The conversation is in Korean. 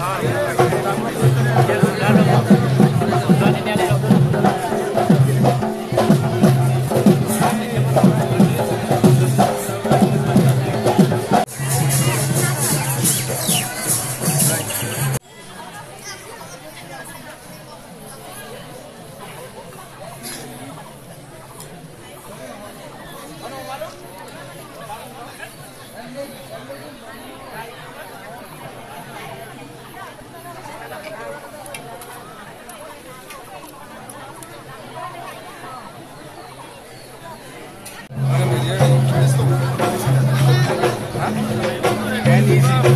Ah, Amém. Yeah.